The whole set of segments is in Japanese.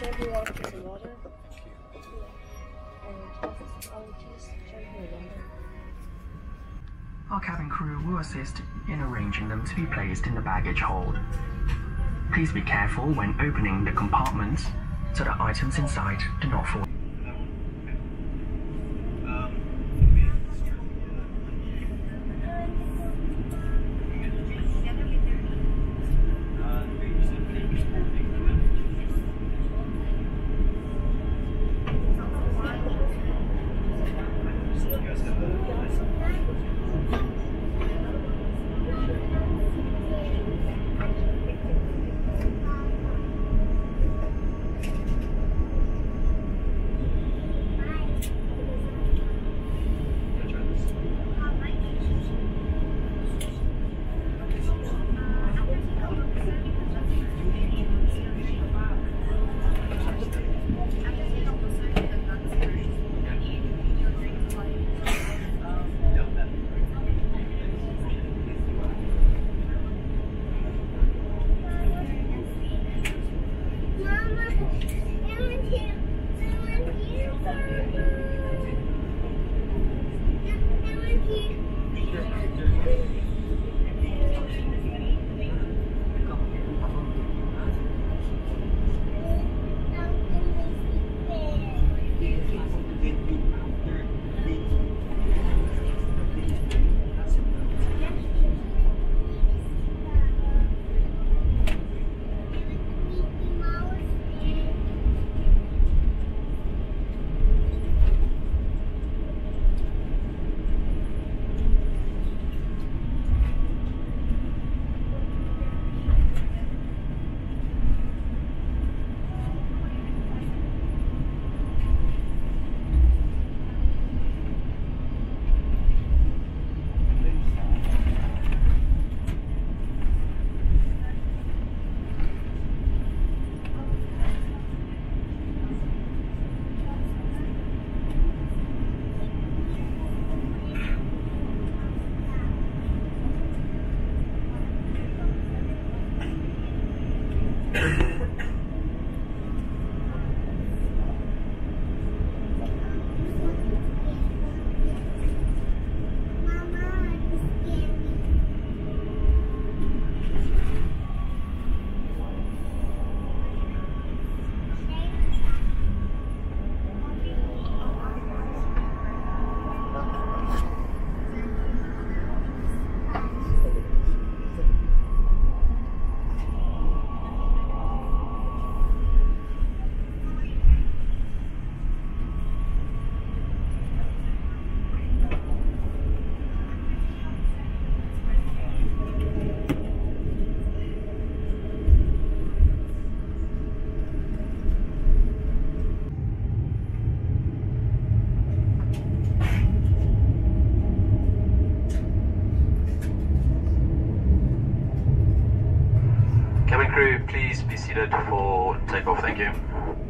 Water. Our cabin crew will assist in arranging them to be placed in the baggage hold. Please be careful when opening the compartments so that items inside do not fall. For takeoff. Thank you.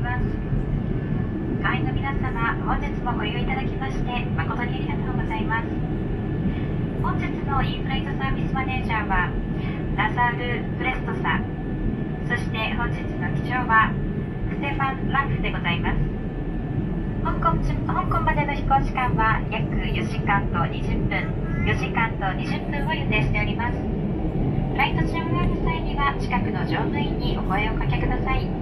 会員の皆様本日もご利用いただきまして誠にありがとうございます。本日のインフライトサービスマネージャーはナサール・プレストサそして本日の機長はステファン・ランフでございます。香港香港までの飛行時間は約4時間と20分。4時間と20分を予定しております。フライト中がある際には近くの乗務員にお声をかけください。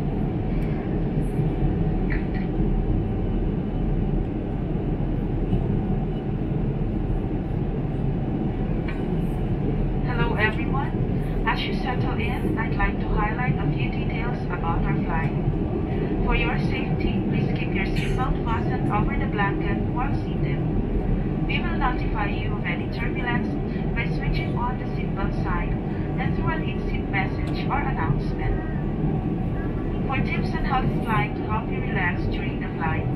Sign and through an in-seat message or announcement. For tips on how to fly to help you relax during the flight,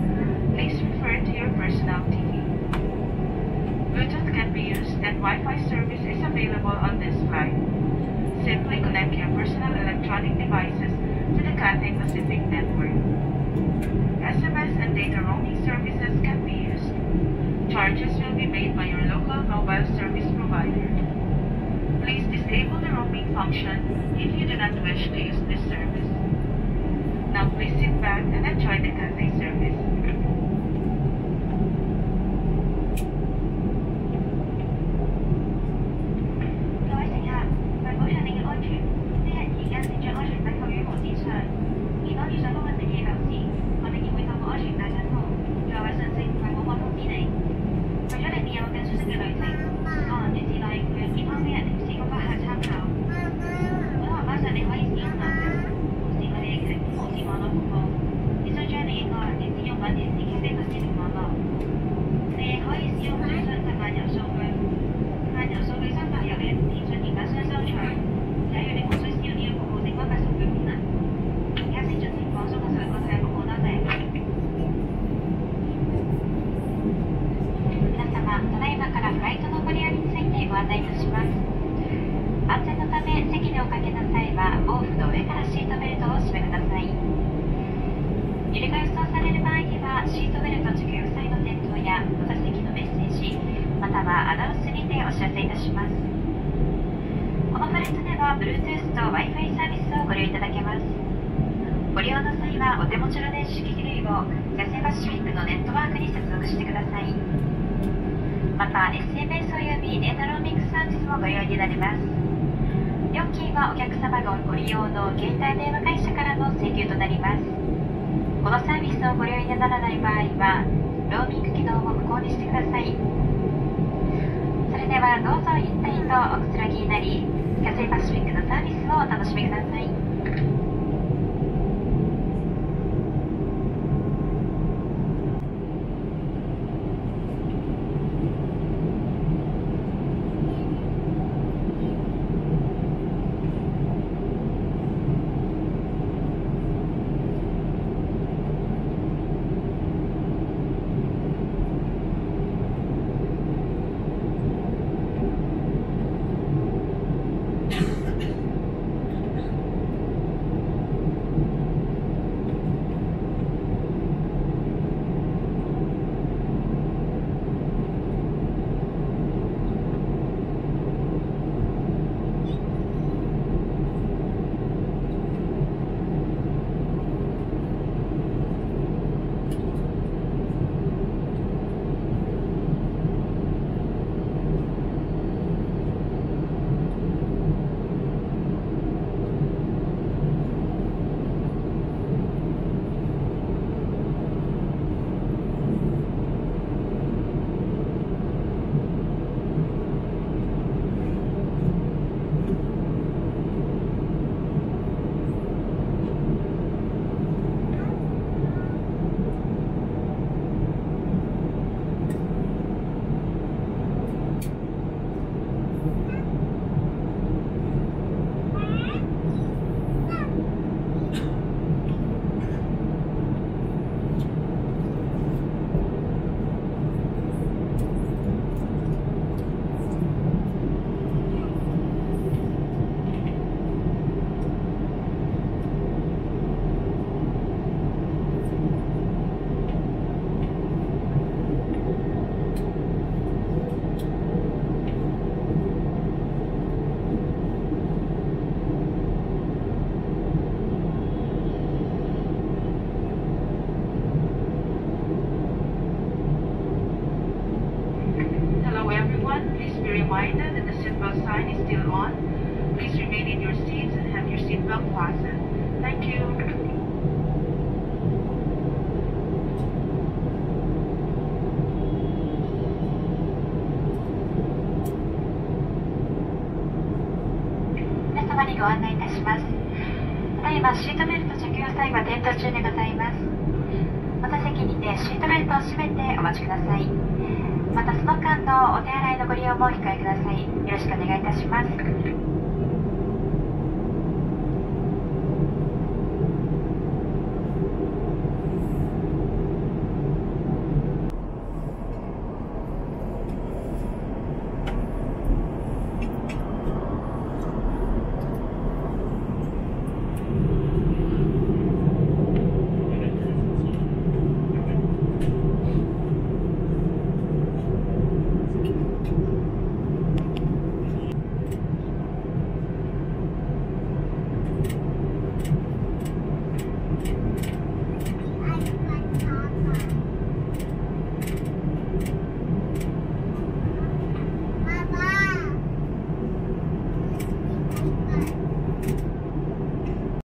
please refer to your personal TV. Bluetooth can be used and Wi-Fi service is available on this flight. Simply connect your personal electronic devices to the Cathay Pacific network. SMS and data roaming services can be used. Charges will be made by your local mobile service provider. Please disable the roaming function if you do not wish to use this service. Now please sit back and enjoy the cafe service. は毛布の上からシートベルトを締めください。揺れが予想される場合にはシートベルト着用際の点灯やお座席のメッセージまたはアナウンスにてお知らせいたします。このフライトでは Bluetooth と Wi-Fi サービスをご利用いただけます。ご利用の際はお手持ちの電子機器類をキャセイパシフィックのネットワークに接続してください。また SMS およびデータローミングサービスもご用意になります。客様がご利用の携帯電話会社からの請求となります。このサービスをご利用にならない場合はローミング機能を無効にしてください。それではどうぞゆったりとおくつろぎになりキャセイパシフィックのサービスをお楽しみください「please be reminder that the seatbelt sign is still on. Please remain in your seats and have your seatbelt fastened. Thank you. シートベルト着用サインは点灯中でございますまた席にてシートベルトを締めてお待ちくださいまたその間のお手洗いのご利用もお控えください。よろしくお願いいたします。